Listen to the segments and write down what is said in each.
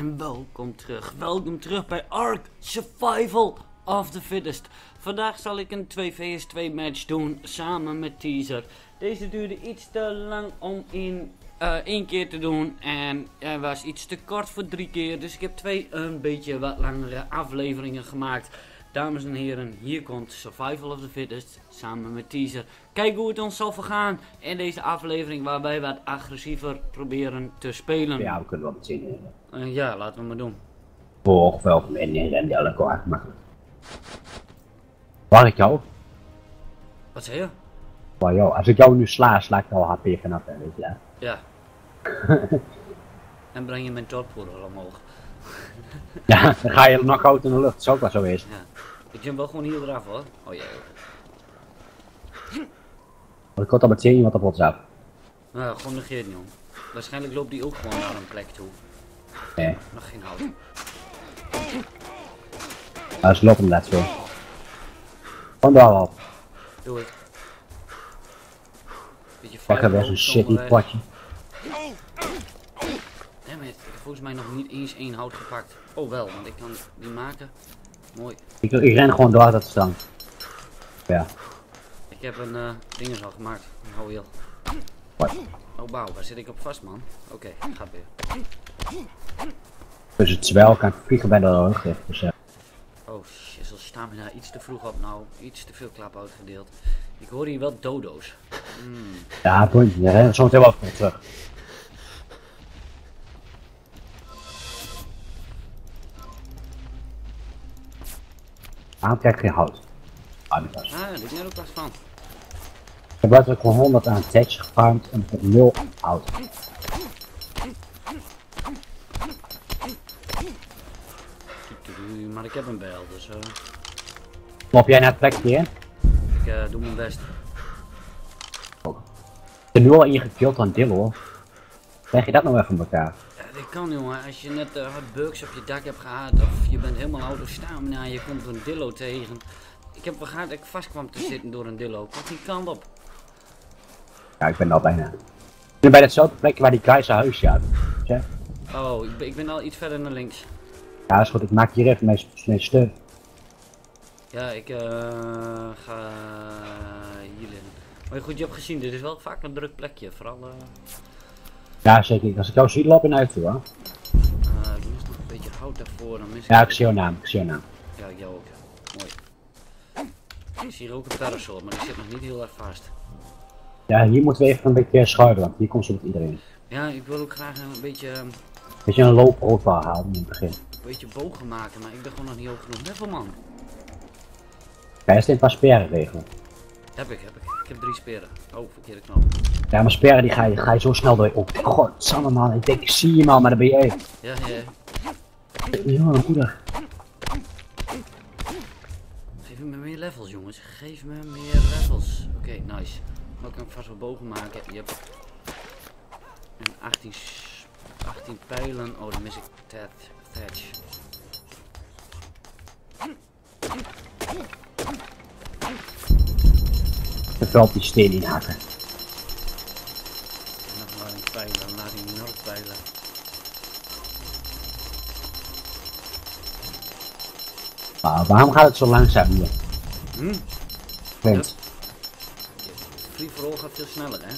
en welkom terug. Welkom terug bij Ark Survival of the Fittest. Vandaag zal ik een 2 vs 2 match doen samen met Teaser. Deze duurde iets te lang om in uh, één keer te doen en er was iets te kort voor drie keer. Dus ik heb twee een beetje wat langere afleveringen gemaakt. Dames en heren, hier komt Survival of the Fittest samen met Teaser. Kijk hoe het ons zal vergaan in deze aflevering waarbij we wat agressiever proberen te spelen. Ja, we kunnen wel met zin in. Uh, ja, laten we maar doen. Voor welkom in in en elke echt makkelijk. Waar ik jou? Wat zei je? Waar jou? Als ik jou nu sla, sla ik al HP vanaf, hè, weet je hè? Ja. en breng je mijn torpoeder omhoog. ja, dan ga je nog koud in de lucht, dat ook wel zo is. Ja. Ik jump wel gewoon hier eraf hoor. Oh jee. Want ik word al meteen wat op WhatsApp. Nou, gewoon negeert niet om. Waarschijnlijk loopt die ook gewoon naar een plek toe. Nee. Nog geen hout. Nou, ze lopen net zo. Van daar op. Doe het. Beetje Lekker weer zo'n shitty potje. Ik heb volgens mij nog niet eens één hout gepakt. Oh wel, want ik kan die maken. Mooi. Ik, ik ren gewoon door dat staan. Ja. Ik heb een uh, dinges al gemaakt. Een houweel. Wat? Oh wauw, waar zit ik op vast man? Oké, okay, gaat weer. Dus het terwijl kan vliegen bij de. Dus, uh. Oh shizzle, stamina iets te vroeg op nou. Iets te veel klap uitgedeeld. Ik hoor hier wel dodo's. Mm. Ja, rennen zo meteen wel terug. Geen hout? Ah, ik net ook last van. Ik heb letterlijk gewoon 100 aan thatch gefarmd en ik heb 0 hout. Maar ik heb een bijl, dus... Uh... Loop jij naar het plekje in? Ik uh, doe mijn best. Oh. Ik ben nu al ingekild aan Dillo. Leg je dat nou even van elkaar? Dit kan jongen, als je net uh, bugs op je dak hebt gehad of je bent helemaal auto stamina en je komt een Dillo tegen. Ik heb gehad dat ik vast kwam te zitten door een Dillo. Komt die kant op. Ja, ik ben al bijna. Ik ben bij datzelfde plekje waar die guy zijn huisje had. Oh, ik ben, ik ben al iets verder naar links. Ja, is goed. Ik maak hier even mijn, mijn steun. Ja, ik uh, ga hierin. Maar goed, je hebt gezien, dit is wel vaak een druk plekje. Vooral... Uh... Ja, zeker. Als ik jou zie, loop naar toe, hoor. Uh, ik mis nog een beetje hout daarvoor, dan mis ik... Ja, ik zie jouw naam. Ik zie jouw naam. Ja, ik jou ook. Mooi. Ik zie hier ook een parasol, maar die zit nog niet heel erg vast. Ja, hier moeten we even een beetje schuiven, want hier komt zo met iedereen. Ja, ik wil ook graag een beetje... Weet je, een low profile halen in het begin. Een beetje bogen maken, maar ik ben gewoon nog niet hoog genoeg. Level man. Je een paar speren regelen? Heb ik, heb ik. Ik heb drie speren. Oh, verkeerde knop. Ja, maar speren die ga je, ga je zo snel door je op. God, samen man, ik denk ik zie je man, maar dan ben jij. Ja, ja. Ja, moeder. Geef me meer levels jongens, geef me meer levels. Oké, okay, nice. Nou kan ik vast wel bogen maken. Je hebt en 18, 18 pijlen. Oh, dan mis ik Thatch. Wil op die steen inhaken. Nog maar een nog pijlen. Maar waarom gaat het zo langzaam hier? Hm? Vent. Free for all gaat veel sneller, hè?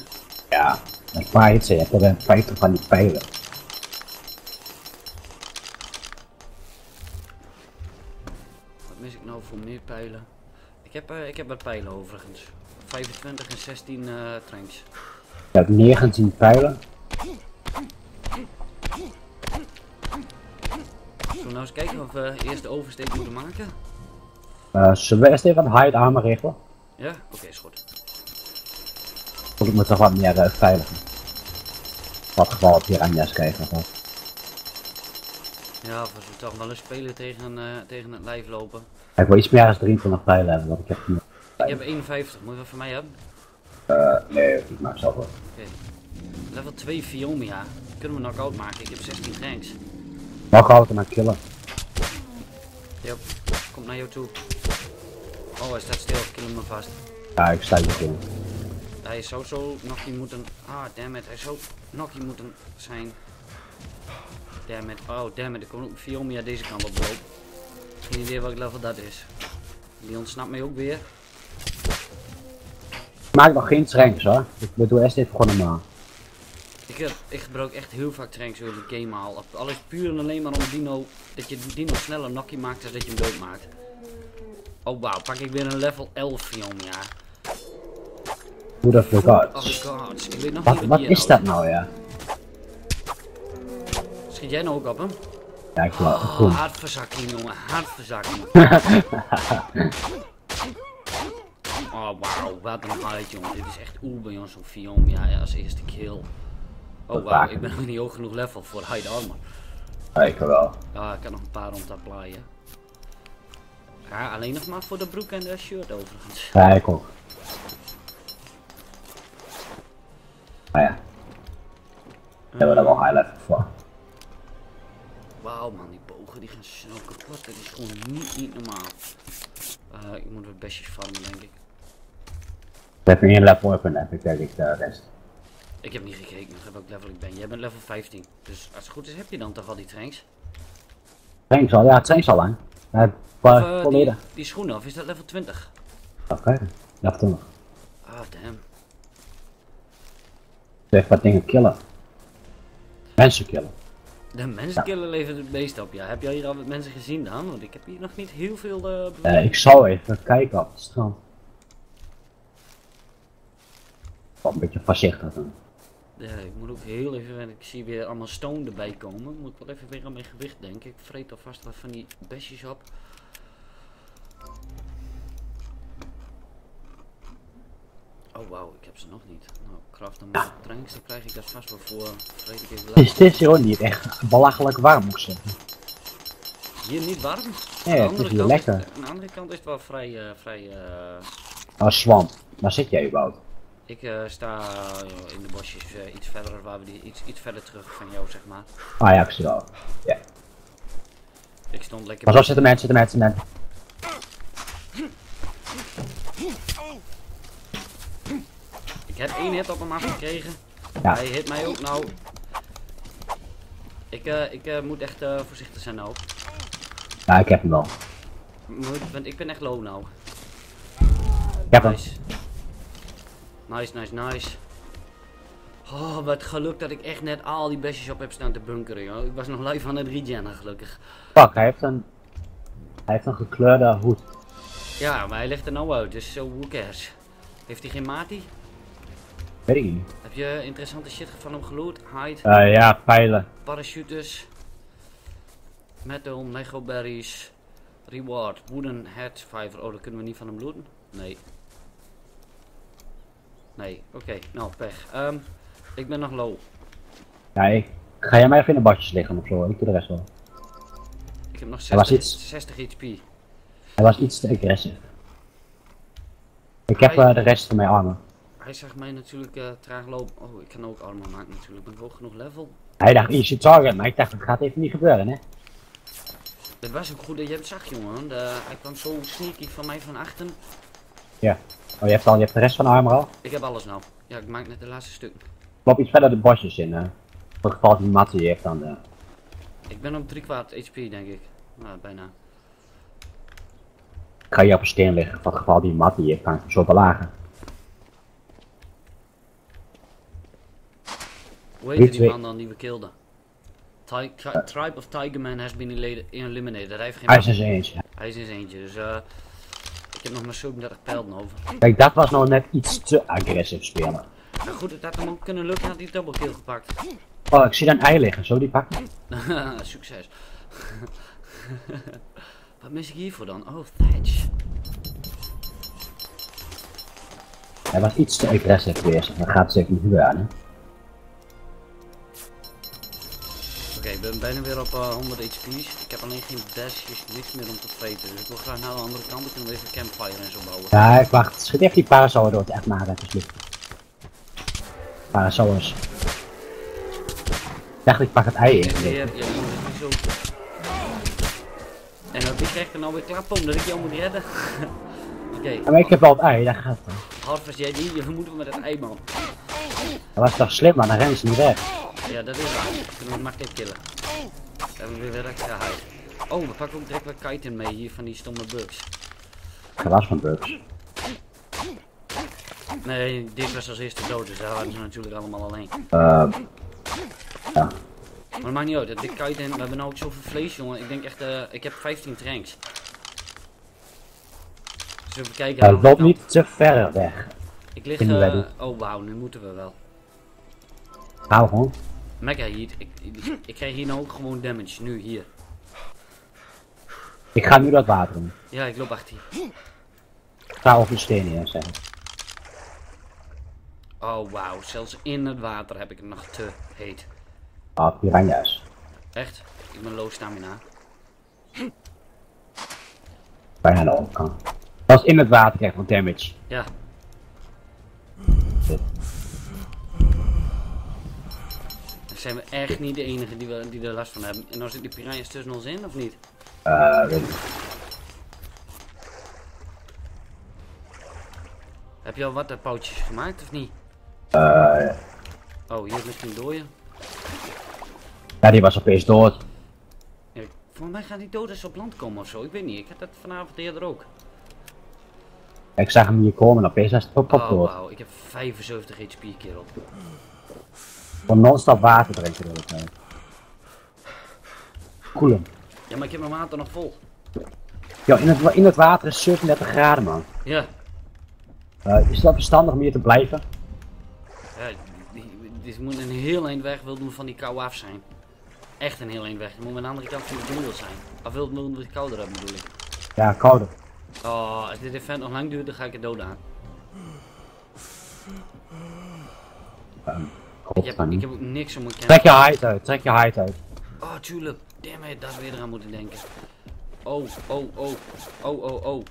Ja, een paar hits, je hebt er 50 van die pijlen. Wat mis ik nou voor meer pijlen? Ik heb, uh, ik heb er pijlen overigens. 25 en 16 uh, tranks. Je hebt 19 pijlen. Zullen we nou eens kijken of we eerst de oversteek moeten maken? Uh, zullen we eerst even een hide armor regelen? Ja, oké, okay, is goed. Want ik moet toch wat meer uh, veiligen. Wat geval op Piranha's krijgen of wat. Ja, of als we toch wel eens spelen tegen, uh, tegen het lijf lopen. Ja, ik wil iets meer dan 23 pijlen hebben, want ik heb hier. Ik heb 51, moet je wat van mij hebben? Uh, nee, ik maak zelf wel. Oké. Okay. Level 2 Fiomia. Kunnen we knock-out maken, ik heb 16 tanks. Knock-out en dan killen. Yep, komt naar jou toe. Oh, hij staat stil, kill hem maar vast. Ja, ik sta hier killen. Hij zou zo nog niet moeten... Ah, damn it, hij zou nog niet moeten zijn. damn it. Oh, damn it. Er komt Fiomia deze kant op lopen. Geen idee welk level dat is. Die ontsnapt mij ook weer. Ik maak nog geen tranks hoor. Ik doe eerst even gewoon normaal. Ik, heb, ik gebruik echt heel vaak tranks over de game al. Alles puur en alleen maar om dino, dat je dino sneller nokkie maakt dan dat je hem dood maakt. Oh wauw, pak ik weer een level 11 Fiomia. Hoe dat Oh gods. god, ik weet nog Wat, niet wat die is dat nou ja? Schiet jij nou ook op hem? Ja, ik geloof. Oh, hartverzakking jongen, hartverzakking. oh wauw, wat een highlight jongen. Dit is echt oer bij ons zo'n Fiomia ja, als eerste kill. Oh wauw, ik ben nog niet hoog genoeg level voor hide armor. Ja, ik wel. Ja, ik heb nog een paar te applyen. Ja, alleen nog maar voor de broek en de shirt overigens. Ja, ik ook. Maar ja, daar hebben we daar wel high level voor. Wauw man, die bogen die gaan snel kapot. Dat is gewoon niet, niet normaal. Eh, ik moet weer bestjes farmen denk ik. Ik heb één level up en ik denk ik de rest. Ik heb niet gekeken naar welk level ik ben. Jij bent level 15. Dus als het goed is heb je dan toch al die tranks? Tranks al, ja, tranks al. Ja, paar eh, die, die schoenen, of is dat level 20? Oké, level 20. Ah, damn. Even wat dingen killen. Mensen killen. De mensen killen levert het meest op. Ja, heb jij hier al wat mensen gezien dan? Want ik heb hier nog niet heel veel... Eh, ik zal even kijken op het strand. Wel een beetje voorzichtig doen. Ja, ik moet ook heel even, wennen. ik zie weer allemaal stone erbij komen. Moet ik wel even weer aan mijn gewicht denken. Ik vreet alvast wat van die bestjes op. Oh wauw, ik heb ze nog niet. Nou, kracht dan maar tranks, dan krijg ik dat vast wel voor. Vreet ik even is, is hier ook niet echt belachelijk warm, moet ik zeggen. Hier niet warm. Nee, de het is hier lekker. Is, aan de andere kant is het wel vrij, eh, vrij eh, Oh, swamp. Waar zit jij überhaupt? Ik eh, sta in de bosjes eh, iets verder, waar we die, iets, iets verder terug van jou zeg maar. Ah ja, ik zie wel. Ja. Ik stond lekker... Pas op, zitten mensen, mensen, zitten mensen. Ik heb één hit op hem afgekregen. Ja. Hij hit mij ook nou. Ik, eh, ik moet echt voorzichtig zijn nou. Ja, ik heb hem wel. Moet, want ik ben echt low nou. Hem. Nice. Nice, nice, nice. Oh, wat geluk dat ik echt net al die bestjes op heb staan te bunkeren, joh. Ik was nog live aan het regennen, gelukkig. Fuck, hij heeft een... Hij heeft een gekleurde hoed. Ja, maar hij ligt er nou uit, dus zo who cares. Heeft hij geen mati? Weet ik niet. Heb je interessante shit van hem geloot? Hide, Eh, ja, pijlen. parachutes, metal, megoberries, reward, wooden head, fiver. Oh, dat kunnen we niet van hem looten? Nee. Nee, oké, nou pech. Ehm, ik ben nog low. Ik... Ga jij mij even in de badjes liggen of zo? Ik doe de rest wel. Ik heb nog Er was 60, iets. 60 HP. Hij was iets te agressief. Ik heb Hij- eh, de rest van mijn armen. Hij zag mij natuurlijk eh, traag lopen. Oh, ik kan ook armor maken natuurlijk. Ben ik hoog genoeg level? Hij dacht, easy target, maar ik dacht, dat gaat even niet gebeuren, hè? Het was ook goed dat je het zag, jongen. De, hij kwam zo sneaky van mij van achteren. Ja. Oh, je hebt, al, je hebt de rest van de armor al? Ik heb alles nou. Ja, ik maak net de laatste stuk. Loop iets verder de bosjes in, hè? Voor het geval die hier heeft dan... eh, Ik ben op drie kwart HP, denk ik. Nou, bijna. Ik ga hier op een steen liggen, voor het geval die hier heeft, kan ik hem zo belagen. Hoe heet Die man dan die we kilden? Tri- Tribe of Tigerman has been eliminated. Hij heeft geen Hij is eens. Hij is in zijn eentje, dus eh ik heb nog maar 37 pijlen over. Kijk, dat was nou net iets te agressief spelen. Maar goed, het had hem ook kunnen lukken, had hij double kill gepakt. Oh, ik zie daar een ei liggen, zo die pakken? Succes. Wat mis ik hiervoor dan? Oh, Thatch. Hij was iets te agressief geweest, dat gaat zeker niet gebeuren, ben bijna weer op eh, 100 HP's. Ik heb alleen geen dashjes, niks meer om te vreten. Dus ik wil graag naar de andere kant, dan kunnen we even campfire en zo bouwen. Ja, ik wacht. Schiet even die parasolen door het echt sliep. Parasols. Ik dacht, ik pak het ei in. heer, ja, die niet zo. En dan wie krijgt er nou weer klap om dat ik jou moet redden? Oké, Ja, maar ik heb wel het ei, dat gaat dan. Harvest jij die, je moeten we met het ei man. Dat was toch slim, maar dan rennen ze niet weg. Ja, dat is waar. Dan kunnen we makkelijk killen. hebben we weer extra. Oh, we pakken ook direct wat kiten mee hier van die stomme bugs. Gewas van bugs. Nee, dit was als eerste dood, dus daar waren ze natuurlijk allemaal alleen. Eh, ja. Maar dat maakt niet uit, dit kiten, we hebben nou ook zoveel vlees jongen. Ik denk echt, eh, ik heb 15 tranks. Dus even kijken. Uh, hoe loop ik nou- niet te ver weg. Ik lig, niet. oh wauw, nu moeten we wel. Hou gewoon. Mega heat, ik, ik, ik krijg hier nou ook gewoon damage, nu, hier. Ik ga nu dat water doen. Ja, ik loop achter hier. Ik ga over de stenen heen zeggen. Oh wauw, zelfs in het water heb ik het nog te heet. Ah, piranha's. Echt, ik ben low stamina. Bijna aan de overkant. Als in het water krijg je damage. Ja. Zijn we echt niet de enige die, we, die er last van hebben. En dan zit die piranha's tussen ons in, of niet? Eh, weet ik. Heb je al wat poutjes gemaakt, of niet? Eh, Oh, hier ligt een dooie. ja, die was opeens dood. Ja, voor mij gaat die dood als ze op land komen of zo. Ik weet niet, ik had dat vanavond eerder ook. Ik zag hem hier komen en opeens was het pop Oh dood. wauw, ik heb 75 HP kerel. Van non-stop water drinken de hele tijd. Koelen. Ja, maar ik heb mijn water nog vol. Ja, in het, in het water is 37 graden man. Ja, Eh, is dat verstandig om hier te blijven? ja dit moet een heel eind weg, wil doen van die kou af zijn. Echt een heel eind weg. Moet aan de andere kant van de jungle zijn. Of wil het doen we het kouder hebben bedoel ik. Ja, kouder. Oh, als dit event nog lang duurt, dan ga ik het dood aan. Ehm, Ik heb, ik ook niks om mijn Trek je hide uit, trek je hide uit. Oh, tulip. Damn it, daar is weer aan moeten denken. Oh, oh, oh. Oh, oh, oh.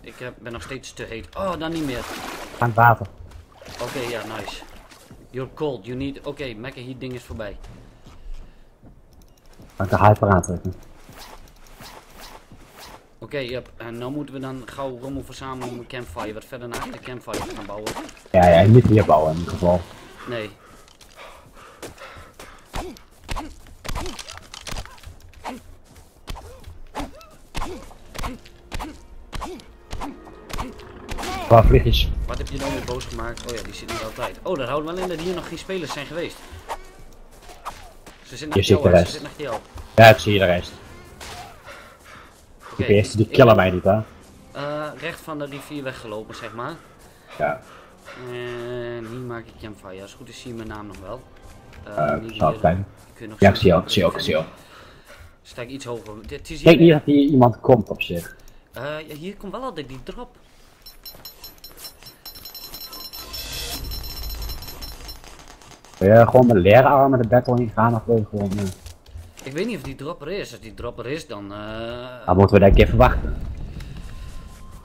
Ik heb, ben nog steeds te heet. Oh, dan niet meer. Aan het water. Oké, ja, nice. You're cold. You need... Oké, Mecca Heat ding is voorbij. Kan ik de hyper aantrekken. Oké, yep. En nu moeten we dan gauw rommel verzamelen om een campfire. Wat verder naar de campfire te gaan bouwen. Ja, ja, niet hier bouwen in ieder geval. Nee. Waar vliegjes? Wat heb je dan weer boos gemaakt? Oh ja, die zit niet altijd. Oh, dat houdt wel in dat hier nog geen spelers zijn geweest. Ze zit Hier naar jou? Ze rest. naar jou. Ja, ik zie je de rest. Oké, Die beesten die killen mij niet, hè? eh, recht van de rivier weggelopen, zeg maar. Ja. En hier maak ik campfire. Als goed is zie je mijn naam nog wel. Eh, Eh, zal. Kun je nog Ja, ik zie ook, ik zie ook, ik zie ook. Sta ik iets hoger. Dit is Ik denk hier, niet dat hier iemand komt op zich. Eh, ja, hier komt wel altijd die drop. Wil je gewoon met leren armen de battle ingaan of je gewoon... Ik weet niet of die drop er is. Als die drop er is, dan. eh dan moeten we denk ik even wachten.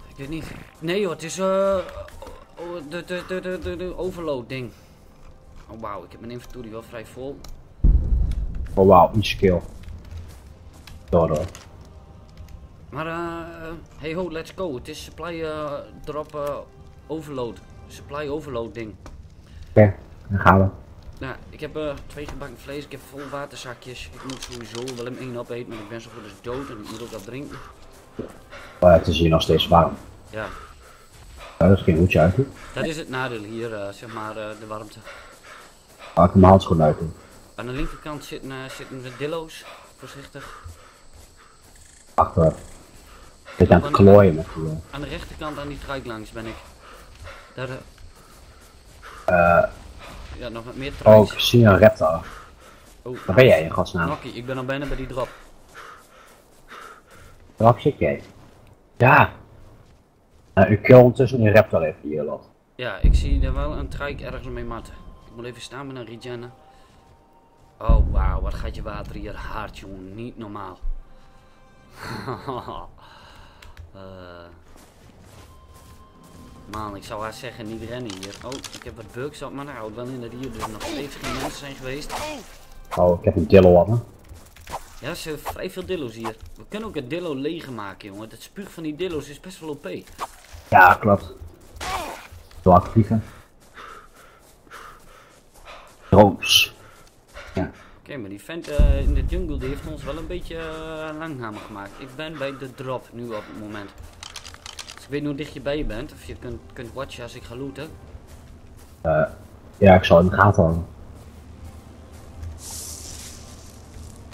ik weet niet. Nee hoor, het is. eh oh, de, de, de, de, de, overload ding. Oh wauw, ik heb mijn inventory wel vrij vol. Oh wauw, een skill. Door door. Maar eh. hey ho, let's go. Het is supply eh, drop overload. Supply overload ding. Oké, dan gaan we. Nou, ik heb eh, twee gebakken vlees, ik heb vol waterzakjes. Ik moet sowieso wel hem één opeten, maar ik ben zo goed als dood en ik moet ook wat drinken. Maar het is hier nog steeds warm. Ja, Ja, dat is geen hoedje uit. dat is het nadeel hier, eh, zeg maar, eh, de warmte. Laat ik mijn handschoen uit doen. Aan de linkerkant zitten, zitten de dillo's, voorzichtig. Achter. Ik zit aan het klooien met die... Aan de rechterkant aan die trike langs ben ik. Daar, eh, ja, nog wat meer oh, trikes. ik zie een raptor. Oh, Waar ben jij in godsnaam? Nokkie, ik ben al bijna bij die drop. Waar zit jij? Ja. Nou, ik kill ondertussen een raptor even hier, lot. Ja, ik zie er wel een trike ergens mee matten. Ik moet even staan met een regennen. Oh, wauw, wat gaat je water hier hard, jongen. Niet normaal. Eh. Man, ik zou haar zeggen, niet rennen hier. Oh, ik heb wat bugs op, maar nou houdt wel in dat hier dus nog steeds geen mensen zijn geweest. Oh, ik heb een dillo me. Ja, ze hebben vrij veel dillo's hier. We kunnen ook het dillo leeg maken, jongen. Het spuug van die dillo's is best wel OP. Ja, klopt. Zo hè. Drones. Ja. Oké, maar die vent eh, in de jungle die heeft ons wel een beetje uh, langzamer gemaakt. Ik ben bij de drop nu op het moment. Ik weet niet hoe dicht je bij je bent, of je kunt, kunt watchen als ik ga looten. Uh, ja, ik zal in de gaten houden.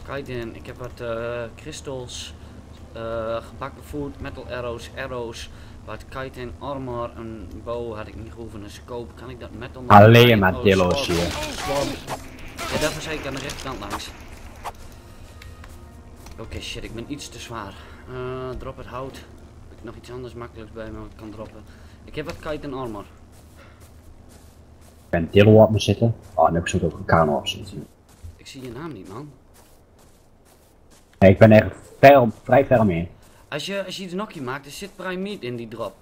Kijk in, ik heb wat uh, crystals, uh, gebakken food, metal arrows, arrows, wat kite armor, een bow had ik niet gehoeven, een scope, kan ik dat metal Alleen maar dillo's hier. Ja, daarvoor zei ik aan de rechterkant langs. Oké, okay, shit, ik ben iets te zwaar. Uh, drop het hout. Nog iets anders makkelijks bij me kan droppen. Ik heb wat kite en armor. Ik ben dillo op me zitten. Oh, nu heb ik zo ook een kano op zitten. Ik zie je naam niet, man. Nee, ik ben echt ver, vrij ver mee. Als je, als je iets nokkie maakt, er zit prime meat in die drop.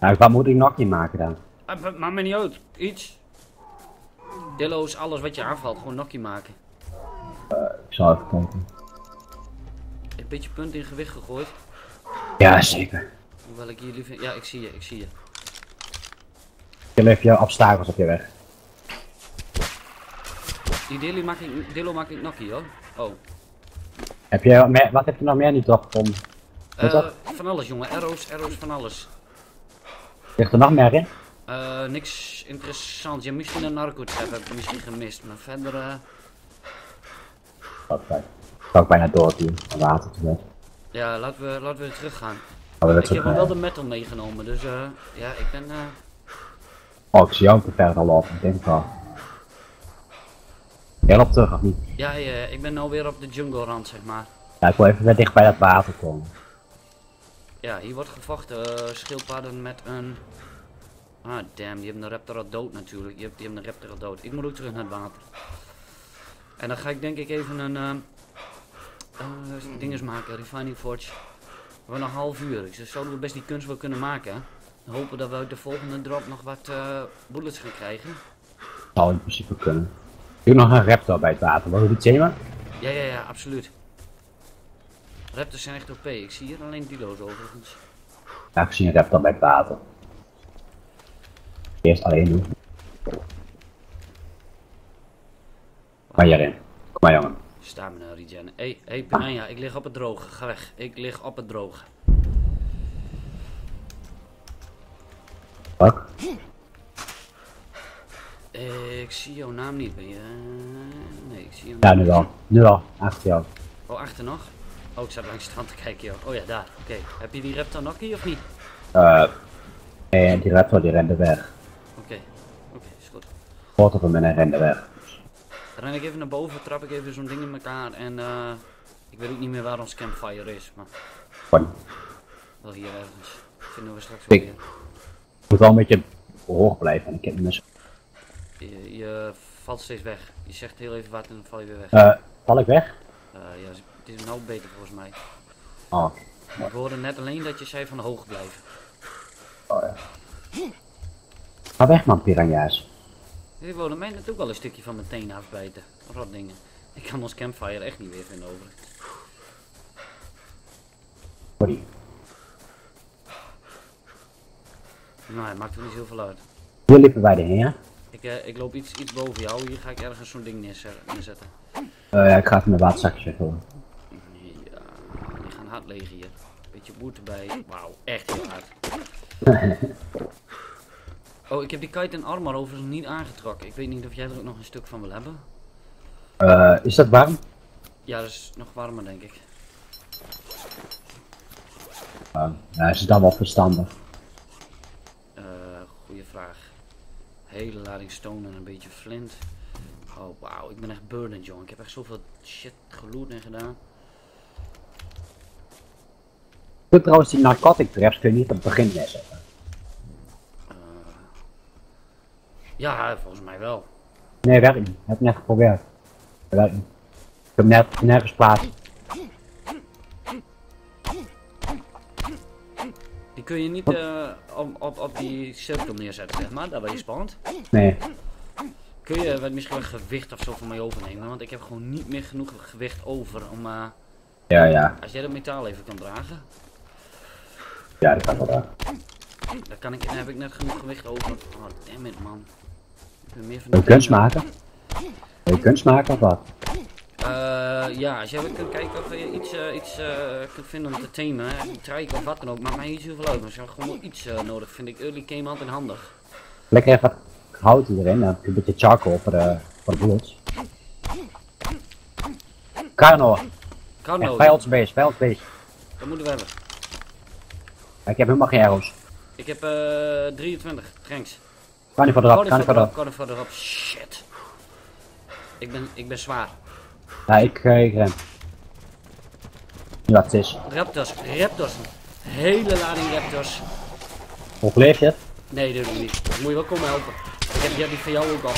Nou, wat moet ik nokkie maken dan? Ah, maakt me niet uit. Iets. Dillo's, alles wat je aanvalt, gewoon nokkie maken. Uh, ik zal even kijken. Een beetje punt in gewicht gegooid. Ja, zeker. Hoewel ik jullie vind. Ja, ik zie je, ik zie je. Je leeft je obstakels op je weg. Die dillo maak ik, dillo maak ik nokkie hoor. Oh. Heb je wat, meer, wat heb je nog meer niet gevonden? Uh, van alles jongen, arrows, arrows, van alles. Ligt er nog meer in? Uh, niks interessants. Ja, misschien een narco-trap heb ik misschien gemist, maar verder... Uh... Fijn. Ik zou ook bijna doorduwen om water te zetten. Ja, laten we, laten we terug gaan. Oh, ik heb wel de metal meegenomen, dus uh, ja, ik ben... Uh... Oh, ik zie jou ver al lopen, ik denk wel. Jij loopt terug of niet? Ja, ja, ik ben nou weer op de jungle rand, zeg maar. Ja, ik wil even weer dicht bij dat water komen. Ja, hier wordt gevochten. Uh, schildpadden met een... Ah, damn, die hebben de raptor al dood natuurlijk. Die hebben, die hebben de raptor al dood. Ik moet ook terug naar het water. En dan ga ik denk ik even een... Uh, dinges maken, refining forge. We hebben nog een half uur. Dus zouden we best die kunst wel kunnen maken. Hopen dat we uit de volgende drop nog wat uh, bullets gaan krijgen. Zou in principe kunnen. Ik heb nog een raptor bij het water. Wil je die thema? Ja, ja, ja, absoluut. Raptors zijn echt OP. Ik zie hier alleen dilo's overigens. Ja, ik zie een raptor bij het water. Eerst alleen doen. Kom maar hierin. Kom maar jongen. Stamina regen. Hé, hey, hey, Piranha, ik lig op het droge. Ga weg. Ik lig op het droge. Wat? Ik zie jouw naam niet. Ben je... Nee, ik zie hem Ja, nu al. Nu al. Achter jou. Oh, achter nog? Oh, ik zat langs de strand te kijken, joh. Oh ja, daar. Oké. Heb je die raptor nog hier of niet? Eh... nee, die raptor die rende weg. Oké. Oké, is goed. Hem en hij rende weg. Dan ren ik even naar boven, trap ik even zo'n ding in elkaar en eh... ik weet ook niet meer waar ons campfire is, maar... Gewoon. Wel hier ergens. Vinden we straks weer. Ik moet wel een beetje hoog blijven. Ik heb mis. Je, je valt steeds weg. Je zegt heel even wat en dan val je weer weg. Eh, val ik weg? Eh, ja, het is nou beter volgens mij. Oh. Ik hoorde net alleen dat je zei van hoog blijven. oh ja. Ga weg man, piranha's. Die wilde mij ook wel een stukje van mijn tenen afbijten. Rot dingen. Ik kan ons campfire echt niet weer vinden over. Sorry. Nou, het maakt er niet zoveel uit. Hier liepen wij erheen, ja? Ik, eh, ik loop iets, iets boven jou. Hier ga ik ergens zo'n ding neerze- neerzetten. Eh, ja, ik ga even mijn waterzakje vullen. Ja, die gaan hard leeg hier. Beetje boete bij. Wauw, echt heel hard. Oh, ik heb die kite en armor overigens niet aangetrokken. Ik weet niet of jij er ook nog een stuk van wil hebben. Eh, is dat warm? Ja, dat is nog warmer denk ik. Uh, ja, is het dan wel verstandig? Eh, goeie vraag. Hele lading stone en een beetje flint. Oh, wauw, ik ben echt burdened, jongen. Ik heb echt zoveel shit geloot en gedaan. Ik trouwens die narcotic traps kun je niet op het begin neerzetten. Ja, volgens mij wel. Nee, werkt niet. Ik heb net geprobeerd. Dat werkt niet. Ik heb net nergens plaats. Die kun je niet eh, op, op, op die cirkel neerzetten, zeg maar. Daar waar je spant. Nee. Kun je wat misschien wel gewicht of zo van mij overnemen? Want ik heb gewoon niet meer genoeg gewicht over om... eh, Ja, ja. als jij dat metaal even kan dragen, Ja, dat kan wel dan, kan ik, dan heb ik net genoeg gewicht over. Oh, damn it, man. Ik ben meer van Wil je kunst maken? Wil je kunst maken of wat? Eh, ja, als jij kunt kijken of je iets, eh, iets eh, kunt vinden om te die trike of wat dan ook, maakt mij niet zoveel uit. Maar als je gewoon iets nodig vind ik early game altijd handig. Lekker even hout erin, een beetje charcoal voor de, voor de bullets. Echt nodig, vijandsbeest, vijandsbeest. dat moeten we hebben. Ik heb helemaal geen arrows. Ik heb eh 23, thanks. Kan niet voor eraf, Kan ik niet voor erop, eraf. kan ik voor erop. Shit. Ik ben, ik ben zwaar. Ja, ik, eh, ik wat het is. Raptors, raptors. Hele lading raptors. Hoe leef je? Nee, dat doe ik niet. Moet je wel komen helpen. Ik heb ja, die van jou ook al.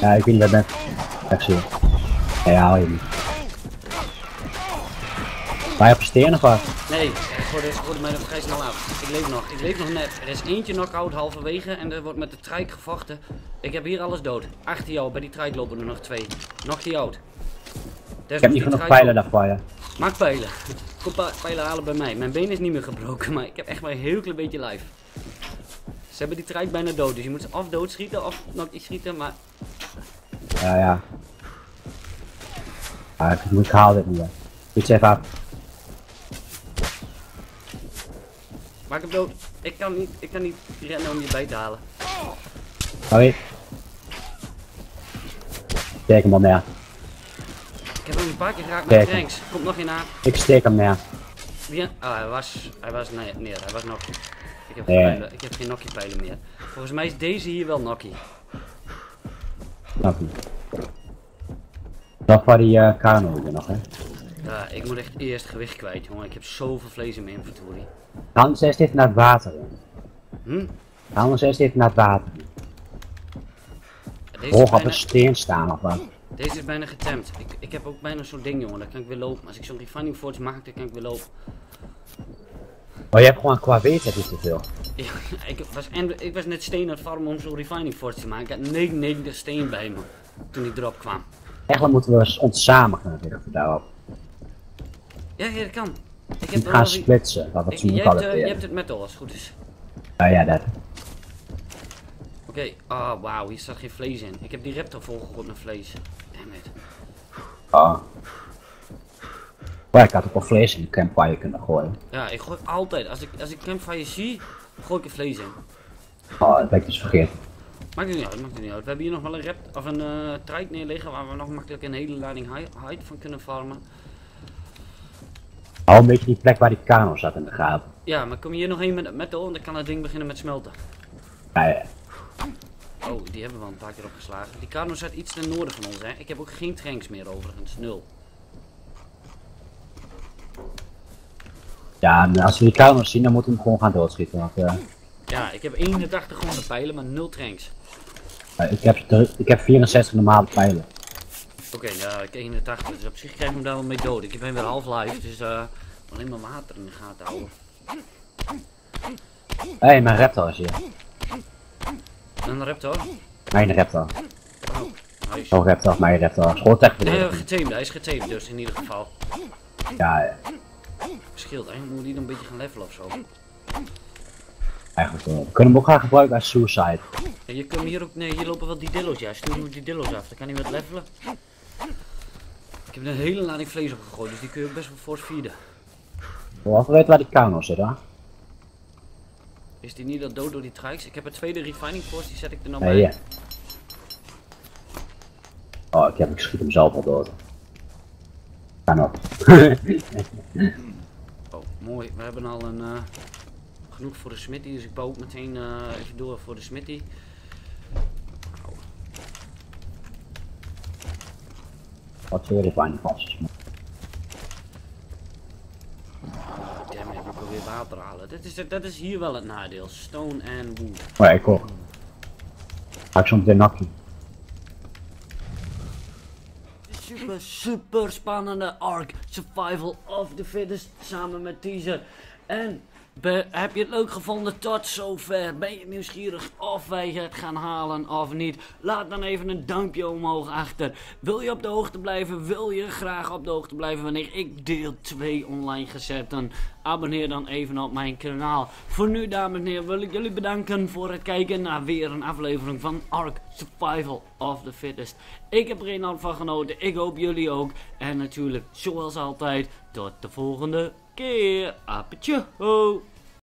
Ja, ik weet niet waar je bent. Echt zie je. Nee, haal je niet. Waar je op of wat? Nee, ik hoorde, ik mij nog vrij snel af. Ik leef nog, ik leef nog net. Er is eentje knock-out halverwege en er wordt met de trike gevochten. Ik heb hier alles dood. Achter jou, bij die trike lopen er nog twee. Knock die out. Ik heb niet genoeg pijlen daarvoor, ja. Maak pijlen. Kom pijlen halen bij mij. Mijn been is niet meer gebroken, maar ik heb echt maar een heel klein beetje lijf. Ze hebben die trike bijna dood, dus je moet ze of doodschieten of nog iets schieten, maar Ja, ja. Ja, ik, ik haal dit niet, ja. Iets even af. Maak hem dood. Ik kan niet, ik kan niet rennen om je bij te halen. Sorry. Steek hem al neer. Ik heb hem een paar keer geraakt met Kijk. tranks. Komt nog een aan. Ik steek hem neer. Wie? Ah, hij was, hij was nee, neer, hij was nokkie. Ik heb, Nee. geen pijlen, ik heb geen nokkie pijlen meer. Volgens mij is deze hier wel nokkie. Nog voor die eh kano nog, hè. Ja, ik moet echt eerst gewicht kwijt, jongen. Ik heb zoveel vlees in mijn inventory. Hans zegt dit naar het water. Hm? Hans zegt dit naar het water. Deze is, Hoog op bijna, een steen staan of wat. deze is bijna getemd. Ik, ik heb ook bijna zo'n ding, jongen. Daar kan ik weer lopen. Als ik zo'n refining forge maak, dan kan ik weer lopen. Maar je hebt gewoon qua weet heb je te veel. Ja, ik, was, en, ik was net steen aan het farmen om zo'n refining forge te maken. Ik had 99 steen bij me toen ik erop kwam. Eigenlijk moeten we ons samen gaan richten daarop. Ja, ja, dat kan. Ik heb die- splitsen, wat ik- ze jij, moeten hebt, eh, jij hebt het metal als het goed is. Ja, ja, dat. Oké, ah wauw, hier staat geen vlees in. Ik heb die raptor volgegooid met vlees. Damn it. Oh. Maar ik had ook wel vlees in de campfire kunnen gooien. Ja, ik gooi altijd, als ik, als ik campfire zie, gooi ik er vlees in. Oh, dat ben ik dus vergeten. Maakt het niet uit, maakt het niet uit. We hebben hier nog wel een rap, of een eh trike neerliggen waar we nog makkelijk een hele lading hi- hide van kunnen farmen. Hou een beetje die plek waar die kano zat in de gaten. Ja, maar kom je hier nog één met het metal en dan kan het ding beginnen met smelten. Ja, ja. Oh, die hebben we al een paar keer opgeslagen. Die kano staat iets ten noorden van ons, hè. Ik heb ook geen tranks meer overigens, nul. ja en als we die kano zien, dan moeten we hem gewoon gaan doodschieten. Want, eh, Ja, ik heb 81 gewone pijlen, maar nul tranks. ik, heb, ik heb 64 normale pijlen. Oké, ja, ik 81, dus op zich krijg ik hem daar wel mee dood. Ik ben weer half live, dus eh alleen maar water in de gaten houden. Hé, hey, mijn raptor is hier. Een raptor? Mijn raptor. Oh, nice. Oh, raptor, mijn raptor. Schoot echt Nee, getamed, hij is getamed dus in ieder geval. Ja, ja, Scheelt, eigenlijk moet die dan een beetje gaan levelen of zo. eigenlijk wel. We kunnen hem ook gaan gebruiken als suicide. Je kunt hier ook, nee, hier lopen wel die dillo's, ja, stuur hem die dillo's af, dan kan hij wat levelen. Ik heb een hele lading vlees op gegooid, dus die kun je ook best wel force feeden. We weten waar die kano zit, hè? Is die niet al dood door die trikes? Ik heb een tweede refining force, die zet ik er nou bij. Oh, ik, heb, ik schiet hem zelf al dood. Kan ook. Oh, mooi. We hebben al een, eh, genoeg voor de smitty, dus ik bouw ook meteen eh, even door voor de smitty. Wat twee refining vast. Damn ik moet weer water halen. Dat is, dat is hier wel het nadeel. Stone en wood. Oh ja, ik ook. Ga ik zo meteen. Super, super spannende arc. Survival of the fittest samen met teaser. En Heb je het leuk gevonden tot zover? Ben je nieuwsgierig of wij het gaan halen of niet? Laat dan even een duimpje omhoog achter. Wil je op de hoogte blijven? Wil je graag op de hoogte blijven wanneer ik deel 2 online gezet? Dan abonneer dan even op mijn kanaal. Voor nu, dames en heren, wil ik jullie bedanken voor het kijken naar weer een aflevering van Ark Survival of the Fittest. Ik heb er enorm van genoten. Ik hoop jullie ook. En natuurlijk, zoals altijd, tot de volgende keer. Apetje ho!